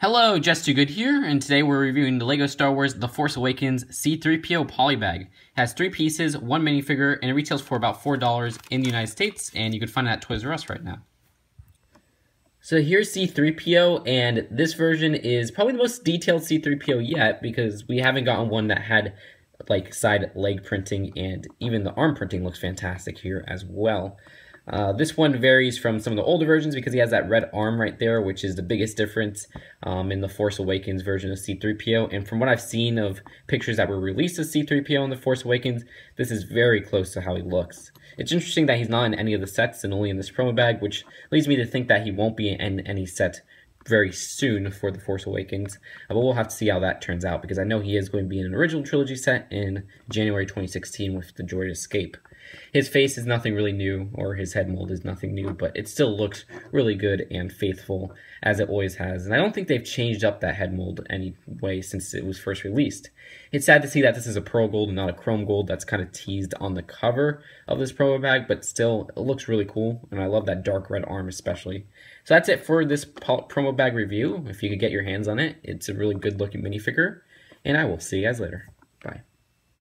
Hello, just2good here, and today we're reviewing the LEGO Star Wars The Force Awakens C-3PO Polybag. It has three pieces, one minifigure, and it retails for about $4 in the United States, and you can find it at Toys R Us right now. So here's C-3PO, and this version is probably the most detailed C-3PO yet, because we haven't gotten one that had like side leg printing, and even the arm printing looks fantastic here as well. Uh, this one varies from some of the older versions because he has that red arm right there, which is the biggest difference um, in the Force Awakens version of C-3PO. And from what I've seen of pictures that were released of C-3PO in the Force Awakens, this is very close to how he looks. It's interesting that he's not in any of the sets and only in this promo bag, which leads me to think that he won't be in any set very soon for The Force Awakens. Uh, but we'll have to see how that turns out because I know he is going to be in an original trilogy set in January 2016 with The Droid Escape. His face is nothing really new, or his head mold is nothing new, but it still looks really good and faithful as it always has. And I don't think they've changed up that head mold anyway since it was first released. It's sad to see that this is a pearl gold and not a chrome gold. That's kind of teased on the cover of this promo bag, but still, it looks really cool. And I love that dark red arm especially. So that's it for this promo bag review. If you could get your hands on it, it's a really good looking minifigure. And I will see you guys later.